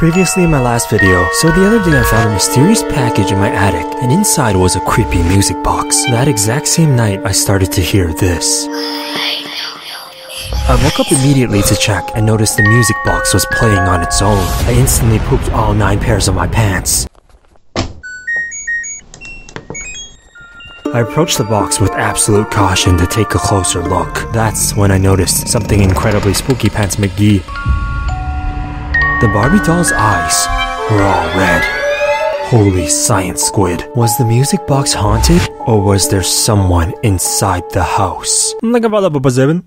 Previously in my last video, so the other day I found a mysterious package in my attic, and inside was a creepy music box. That exact same night, I started to hear this. I woke up immediately to check and noticed the music box was playing on its own. I instantly pooped all nine pairs of my pants. I approached the box with absolute caution to take a closer look. That's when I noticed something incredibly spooky pants McGee. The Barbie doll's eyes were all red. Holy science squid. Was the music box haunted? Or was there someone inside the house? Seven?